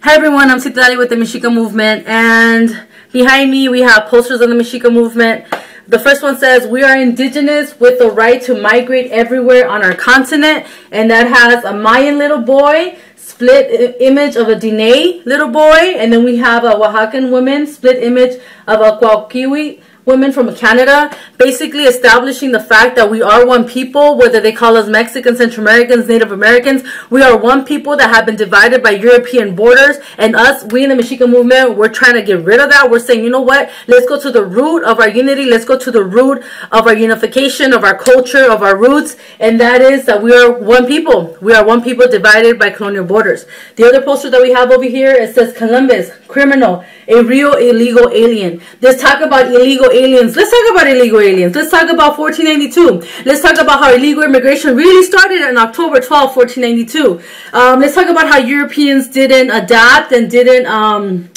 Hi everyone, I'm Citlalli with the Mexica Movement and behind me we have posters of the Mexica Movement. The first one says, we are indigenous with the right to migrate everywhere on our continent and that has a Mayan little boy, split image of a Diné little boy and then we have a Oaxacan woman, split image of a Cuauhquiwi women from Canada, basically establishing the fact that we are one people, whether they call us Mexicans, Central Americans, Native Americans. We are one people that have been divided by European borders. And us, we in the Mexica movement, we're trying to get rid of that. We're saying, you know what? Let's go to the root of our unity. Let's go to the root of our unification, of our culture, of our roots. And that is that we are one people. We are one people divided by colonial borders. The other poster that we have over here, it says Columbus, criminal, a real illegal alien. Let's talk about illegal aliens. Let's talk about illegal aliens. Let's talk about 1492. Let's talk about how illegal immigration really started on October 12, 1492. Um, let's talk about how Europeans didn't adapt and didn't um,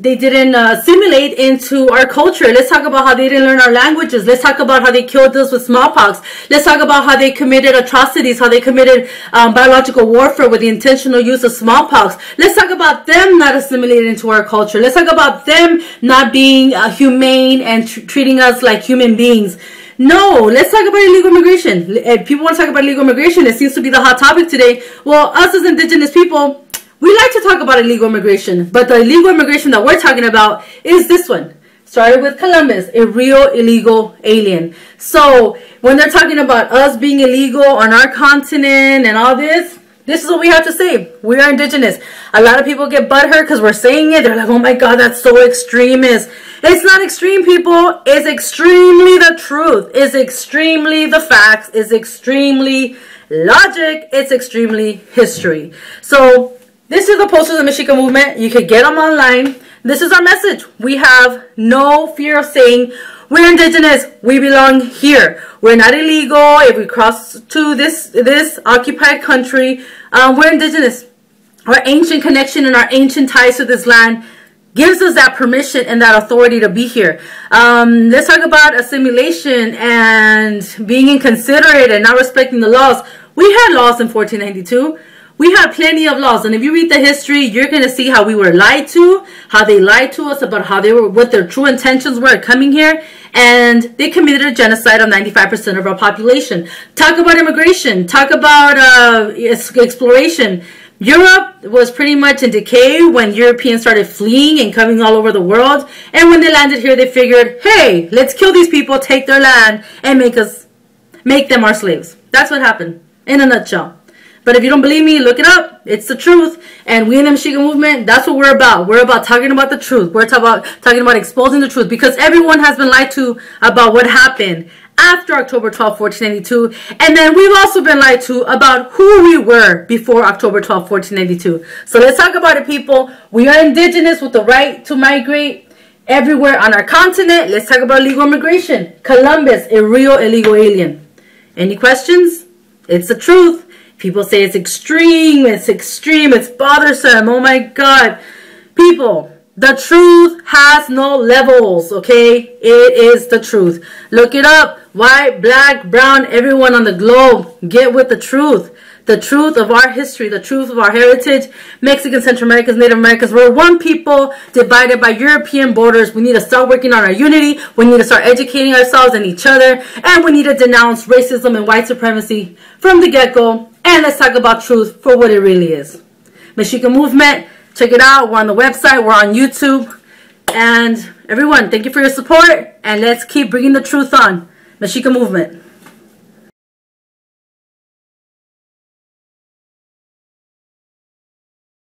they didn't uh, assimilate into our culture. Let's talk about how they didn't learn our languages. Let's talk about how they killed us with smallpox. Let's talk about how they committed atrocities, how they committed um, biological warfare with the intentional use of smallpox. Let's talk about them not assimilating into our culture. Let's talk about them not being uh, humane and tr treating us like human beings. No, let's talk about illegal immigration. If people want to talk about illegal immigration, it seems to be the hot topic today. Well, us as indigenous people, we like to talk about illegal immigration, but the illegal immigration that we're talking about is this one. Started with Columbus, a real illegal alien. So when they're talking about us being illegal on our continent and all this, this is what we have to say. We are indigenous. A lot of people get butthurt because we're saying it. They're like, oh my God, that's so extremist. It's not extreme, people. It's extremely the truth. It's extremely the facts. It's extremely logic. It's extremely history. So this is the posters of the Mexica movement. You can get them online. This is our message. We have no fear of saying we're indigenous. We belong here. We're not illegal. If we cross to this this occupied country, um, we're indigenous. Our ancient connection and our ancient ties to this land gives us that permission and that authority to be here. Um, let's talk about assimilation and being inconsiderate and not respecting the laws. We had laws in 1492 we have plenty of laws and if you read the history you're going to see how we were lied to how they lied to us about how they were what their true intentions were coming here and they committed a genocide on 95% of our population talk about immigration talk about uh, exploration Europe was pretty much in decay when Europeans started fleeing and coming all over the world. And when they landed here, they figured, hey, let's kill these people, take their land, and make us, make them our slaves. That's what happened in a nutshell. But if you don't believe me, look it up. It's the truth. And we in the Mexica movement, that's what we're about. We're about talking about the truth. We're talk about, talking about exposing the truth because everyone has been lied to about what happened after October 12, 1492. And then we've also been lied to about who we were before October 12, 1492. So let's talk about it, people. We are indigenous with the right to migrate everywhere on our continent. Let's talk about legal immigration. Columbus, a real illegal alien. Any questions? It's the truth. People say it's extreme, it's extreme, it's bothersome. Oh my God. People, the truth has no levels, okay? It is the truth. Look it up. White, black, brown, everyone on the globe, get with the truth the truth of our history, the truth of our heritage. Mexicans, Central Americans, Native Americans, we're one people divided by European borders. We need to start working on our unity. We need to start educating ourselves and each other. And we need to denounce racism and white supremacy from the get-go. And let's talk about truth for what it really is. Mexica Movement, check it out. We're on the website. We're on YouTube. And everyone, thank you for your support. And let's keep bringing the truth on. Mexica Movement.